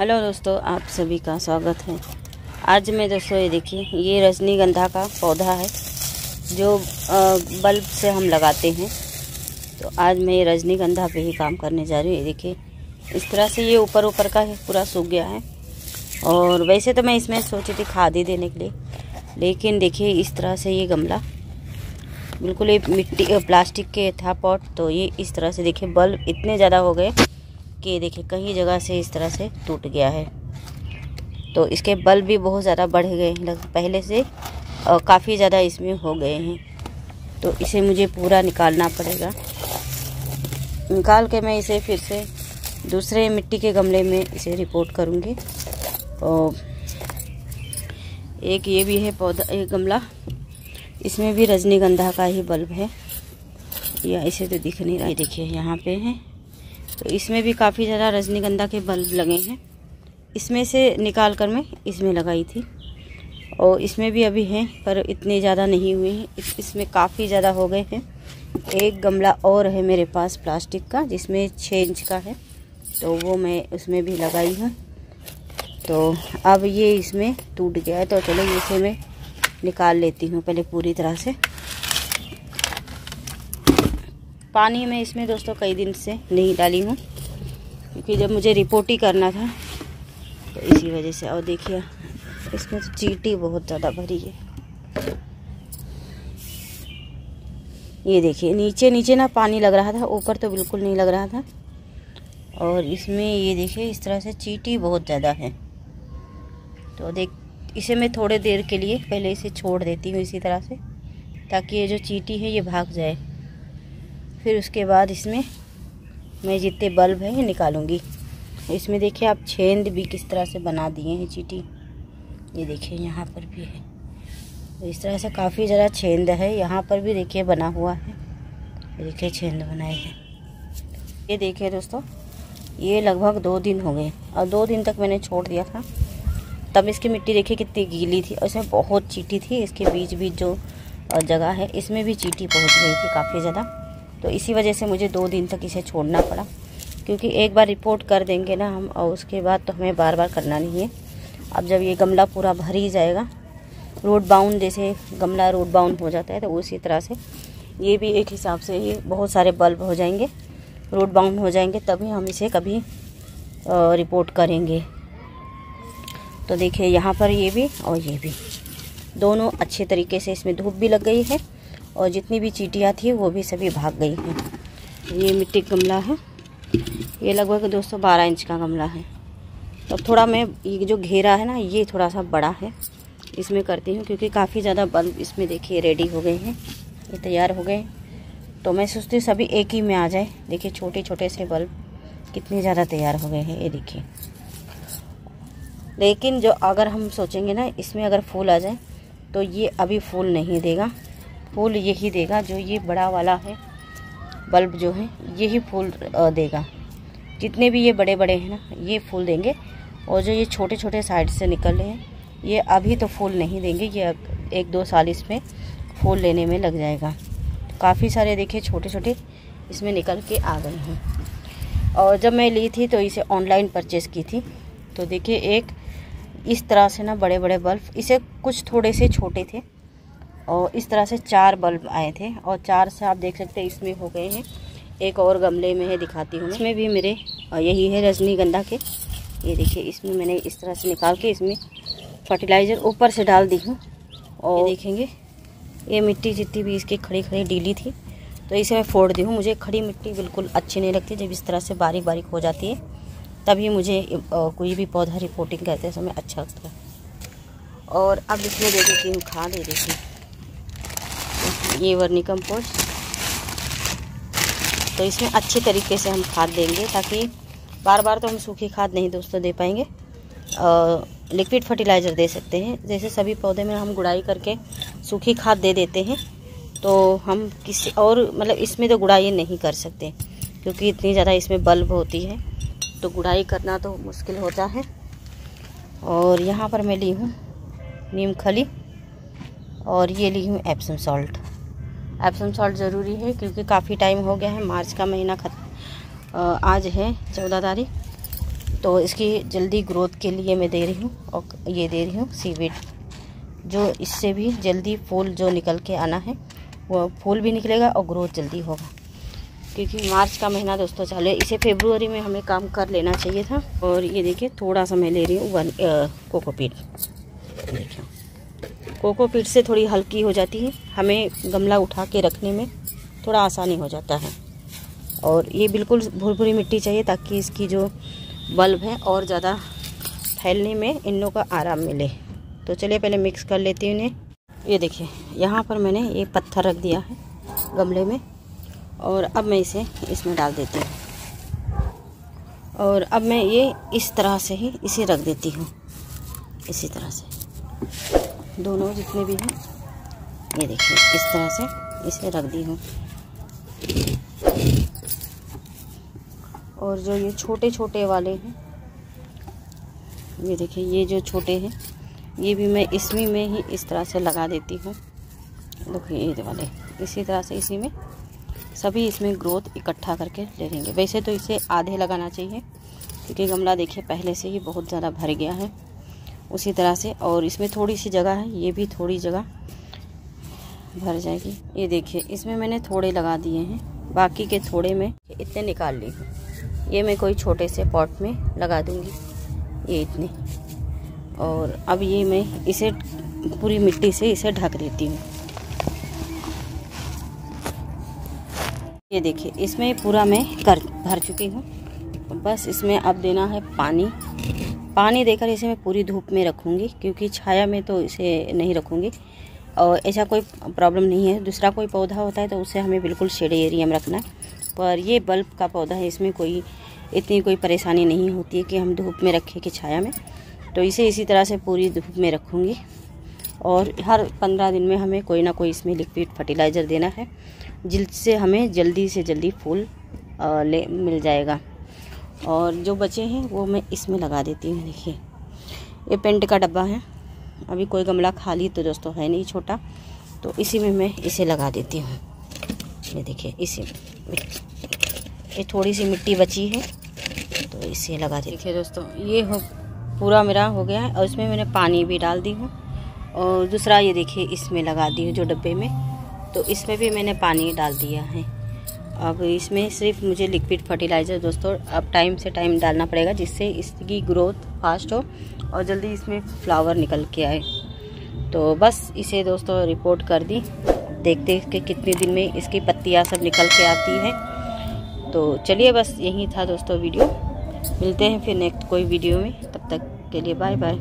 Hello दोस्तों, आप सभी का स्वागत है। आज मैं दोस्तों, ये देखिए, ये रजनीगंधा का पौधा है, जो बल्ब से हम लगाते हैं। तो आज मैं ये रजनीगंधा पे ही काम करने जा रही हूँ, ये देखिए। इस तरह से ये ऊपर ऊपर का पूरा सूख गया है। और वैसे तो मैं इसमें सोची थी खाद ही देने के लिए, लेकिन देखिए, इस तरह से ये गमला, बिल्कुल ये मिट्टी, प्लास्टिक के था पॉट तो ये इस तरह से देखिए, बल्ब इतने ज़्यादा हो गए कि देखिए कई जगह से इस तरह से टूट गया है। तो इसके बल्ब भी बहुत ज़्यादा बढ़ गए हैं। पहले से और काफ़ी ज़्यादा इसमें हो गए हैं। तो इसे मुझे पूरा निकालना पड़ेगा। निकाल के मैं इसे फिर से दूसरे मिट्टी के गमले में इसे रिपोर्ट करूँगी। और एक ये भी है पौधा, एक गमला। इसमें भी रजनीगंधा का ही बल्ब है। या इसे तो दिख नहीं रहा देखिए, यहाँ पे है। तो इसमें भी काफ़ी ज़्यादा रजनीगंधा के बल्ब लगे हैं। इसमें से निकाल कर मैं इसमें लगाई थी। और इसमें भी अभी हैं पर इतने ज़्यादा नहीं हुए हैं। इस, इसमें काफ़ी ज़्यादा हो गए हैं। एक गमला और है मेरे पास प्लास्टिक का जिसमें छः इंच का है। तो वो मैं उसमें भी लगाई हूँ। तो अब ये इसमें टूट गया है तो चलो इसे मैं निकाल लेती हूँ पहले पूरी तरह से। पानी मैं इसमें दोस्तों कई दिन से नहीं डाली हूँ, क्योंकि जब मुझे रिपोर्ट ही करना था तो इसी वजह से। और देखिए, इसमें तो चीटी बहुत ज़्यादा भरी है। ये देखिए, नीचे नीचे ना पानी लग रहा था, ऊपर तो बिल्कुल नहीं लग रहा था। और इसमें ये देखिए, इस तरह से चीटी बहुत ज़्यादा है। तो देख, इसे मैं थोड़े देर के लिए पहले इसे छोड़ देती हूँ इसी तरह से, ताकि ये जो चीटी है, ये भाग जाए। फिर उसके बाद इसमें मैं जितने बल्ब हैं ये निकालूँगी। इसमें देखिए आप छेंद भी किस तरह से बना दिए हैं चीटी। ये देखिए यहाँ पर भी है। इस तरह से काफ़ी ज़्यादा छेंद है। यहाँ पर भी देखिए बना हुआ है। देखिए छेंद बनाए हैं। ये देखिए दोस्तों, ये लगभग दो दिन हो गए और दो दिन तक मैंने छोड़ दिया था। तब इसकी मिट्टी देखिए कितनी गीली थी। और इसमें बहुत चीटी थी। इसके बीच बीच जो जगह है, इसमें भी चीटी पहुँच गई थी काफ़ी ज़्यादा। तो इसी वजह से मुझे दो दिन तक इसे छोड़ना पड़ा। क्योंकि एक बार रिपोर्ट कर देंगे ना हम, और उसके बाद तो हमें बार बार करना नहीं है। अब जब ये गमला पूरा भर ही जाएगा रोड बाउंड जैसे गमला रोड बाउंड हो जाता है तो उसी तरह से ये भी एक हिसाब से ये बहुत सारे बल्ब हो जाएँगे। रोड बाउंड हो जाएँगे, तभी हम इसे कभी रिपोर्ट करेंगे। तो देखिए, यहाँ पर ये भी और ये भी। दोनों अच्छे तरीके से इसमें धूप भी लग गई है। और जितनी भी चीटियाँ थी, वो भी सभी भाग गई हैं। ये मिट्टी गमला है। ये लगभग दो सौ बारह इंच का गमला है। तो थोड़ा मैं, ये जो घेरा है ना, ये थोड़ा सा बड़ा है। इसमें करती हूँ, क्योंकि काफ़ी ज़्यादा बल्ब इसमें देखिए रेडी हो गए हैं। ये तैयार हो गए। तो मैं सोचती हूँ, सभी एक ही में आ जाए। देखिए छोटे छोटे से बल्ब कितने ज़्यादा तैयार हो गए हैं, ये देखिए। लेकिन जो अगर हम सोचेंगे ना, इसमें अगर फूल आ जाए तो ये अभी फूल नहीं देगा। फूल यही देगा जो ये बड़ा वाला है, बल्ब जो है, यही फूल देगा। जितने भी ये बड़े बड़े हैं ना, ये फूल देंगे। और जो ये छोटे छोटे साइड से निकल रहे हैं, ये अभी तो फूल नहीं देंगे, ये एक दो साल इसमें फूल लेने में लग जाएगा। काफ़ी सारे देखिए छोटे छोटे इसमें निकल के आ गए हैं। और जब मैं ली थी तो इसे ऑनलाइन परचेज़ की थी। तो देखिए एक इस तरह से ना बड़े बड़े बल्ब, इसे कुछ थोड़े से छोटे थे और इस तरह से चार बल्ब आए थे और चार से आप देख सकते हैं इसमें हो गए हैं। एक और गमले में है दिखाती हूँ इसमें भी मेरे यही है रजनीगंधा के। ये देखिए इसमें मैंने इस तरह से निकाल के इसमें फर्टिलाइज़र ऊपर से डाल दी हूँ। और देखेंगे। ये मिट्टी जितनी भी इसकी खड़ी खड़ी डीली थी तो इसे मैं फोड़ दी हूँ। मुझे खड़ी मिट्टी बिल्कुल अच्छी नहीं लगती जब इस तरह से बारीक बारीक हो जाती है। तभी मुझे कोई भी पौधा रिपोर्टिंग करते समय अच्छा लगता है। और अब इसमें दे देती हूँ खाद दे देती हूँ ये वर्नी कम्पोस्ट तो इसमें अच्छे तरीके से हम खाद देंगे ताकि बार बार तो हम सूखी खाद नहीं दोस्तों दे पाएँगे। लिक्विड फर्टिलाइज़र दे सकते हैं। जैसे सभी पौधे में हम गुड़ाई करके सूखी खाद दे देते हैं तो हम किसी और मतलब इसमें तो गुड़ाई नहीं कर सकते, क्योंकि इतनी ज़्यादा इसमें बल्ब होती है। तो गुड़ाई करना तो मुश्किल होता है। और यहाँ पर मैं ली हूँ नीम खली और ये ली हूँ एप्सम सॉल्ट एप्सम सॉल्ट ज़रूरी है, क्योंकि काफ़ी टाइम हो गया है, मार्च का महीना खत्म आज है चौदह तारीख। तो इसकी जल्दी ग्रोथ के लिए मैं दे रही हूँ, और ये दे रही हूँ सीविड जो इससे भी जल्दी फूल जो निकल के आना है, वो फूल भी निकलेगा और ग्रोथ जल्दी होगा। क्योंकि मार्च का महीना दोस्तों चालू है इसे फेब्रुवरी में हमें काम कर लेना चाहिए था। और ये देखिए, थोड़ा सा मैं ले रही हूँ वन कोकोपीट देखिए। कोकोपीट से थोड़ी हल्की हो जाती है। हमें गमला उठा के रखने में थोड़ा आसानी हो जाता है। और ये बिल्कुल भूरी मिट्टी चाहिए ताकि इसकी जो बल्ब है और ज़्यादा फैलने में इन का आराम मिले। तो चलिए पहले मिक्स कर लेती हूँ इन्हें। ये देखिए, यहाँ पर मैंने ये पत्थर रख दिया है गमले में। और अब मैं इसे इसमें डाल देती हूँ। और अब मैं ये इस तरह से ही इसे रख देती हूँ। इसी तरह से। दोनों जितने भी हैं, ये देखिए, इस तरह से इसे रख दी हूँ। और जो ये छोटे छोटे वाले हैं, ये देखिए, ये जो छोटे हैं, ये भी मैं इसमें में ही इस तरह से लगा देती हूँ। देखिए, ये वाले इसी तरह से इसी में सभी इसमें ग्रोथ इकट्ठा करके ले लेंगे। वैसे तो इसे आधे लगाना चाहिए, क्योंकि गमला देखिए, पहले से ही बहुत ज़्यादा भर गया है। उसी तरह से, और इसमें थोड़ी सी जगह है, ये भी थोड़ी जगह भर जाएगी। ये देखिए, इसमें मैंने थोड़े लगा दिए हैं, बाकी के थोड़े में इतने निकाल ली हूँ। ये मैं कोई छोटे से पॉट में लगा दूँगी, ये इतने। और अब ये मैं इसे, पूरी मिट्टी से इसे ढक देती हूँ। ये देखिए, इसमें पूरा मैं कर, भर चुकी हूँ। बस इसमें अब देना है पानी। पानी देकर इसे मैं पूरी धूप में रखूँगी, क्योंकि छाया में तो इसे नहीं रखूँगी। और ऐसा कोई प्रॉब्लम नहीं है। दूसरा कोई पौधा होता है तो उसे हमें बिल्कुल शेड एरिया में रखना। पर ये बल्ब का पौधा है, इसमें कोई, इतनी कोई परेशानी नहीं होती है कि हम धूप में रखें कि छाया में। तो इसे इसी तरह से पूरी धूप में रखूँगी। और हर पंद्रह दिन में हमें कोई ना कोई इसमें लिक्विड फर्टिलाइज़र देना है, जिससे हमें जल्दी से जल्दी फूल ले, मिल जाएगा। और जो बचे हैं, वो मैं इसमें लगा देती हूँ, देखिए। ये पेंट का डब्बा है। अभी कोई गमला खाली तो दोस्तों है नहीं छोटा तो इसी में मैं इसे लगा देती हूँ। ये देखिए, इसी में। ये थोड़ी सी मिट्टी बची है तो इसे लगा देती देखिए दोस्तों, ये हो, पूरा मेरा हो गया है, और इसमें मैंने पानी भी डाल दी हूँ। और दूसरा ये देखिए, इसमें लगा दी हूँ, जो डब्बे में। तो इसमें भी मैंने पानी डाल दिया है। अब इसमें सिर्फ़ मुझे लिक्विड फर्टिलाइज़र दोस्तों, अब टाइम से टाइम डालना पड़ेगा जिससे इसकी ग्रोथ फास्ट हो और जल्दी इसमें फ्लावर निकल के आए। तो बस इसे दोस्तों रिपोर्ट कर दी। देखते कि कितने दिन में इसकी पत्तियाँ सब निकल के आती हैं। तो चलिए बस यही था दोस्तों वीडियो। मिलते हैं फिर नेक्स्ट कोई वीडियो में। तब तक के लिए बाय बाय